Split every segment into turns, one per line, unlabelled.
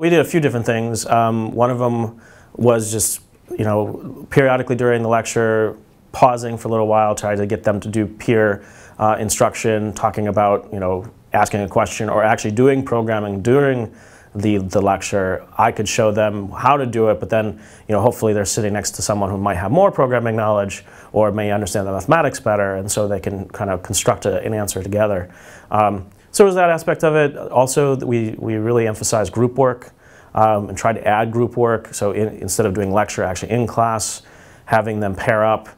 We did a few different things. Um, one of them was just, you know, periodically during the lecture, pausing for a little while, try to get them to do peer uh, instruction, talking about, you know, asking a question or actually doing programming during the, the lecture. I could show them how to do it, but then, you know, hopefully they're sitting next to someone who might have more programming knowledge or may understand the mathematics better, and so they can kind of construct a, an answer together. Um, so was that aspect of it. Also, we, we really emphasize group work um, and try to add group work. So in, instead of doing lecture actually in class, having them pair up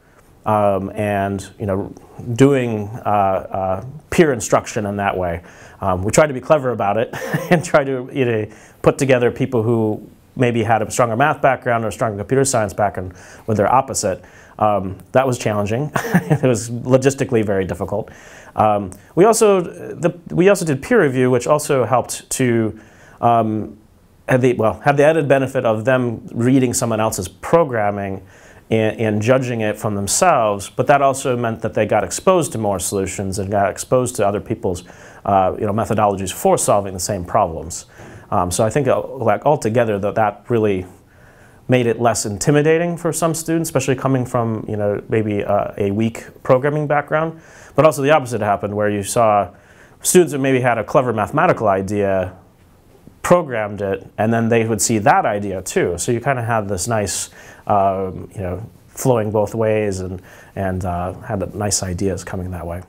um, and you know doing uh, uh, peer instruction in that way. Um, we tried to be clever about it and try to you know, put together people who maybe had a stronger math background or a stronger computer science background with their opposite. Um, that was challenging. it was logistically very difficult. Um, we also the, we also did peer review, which also helped to um, have the well have the added benefit of them reading someone else's programming and, and, judging it from themselves. But that also meant that they got exposed to more solutions and got exposed to other people's uh, you know methodologies for solving the same problems. Um, so I think uh, like altogether that that really made it less intimidating for some students, especially coming from you know maybe uh, a weak programming background. But also the opposite happened, where you saw students who maybe had a clever mathematical idea programmed it, and then they would see that idea too. So you kind of had this nice, um, you know, flowing both ways, and and uh, had nice ideas coming that way.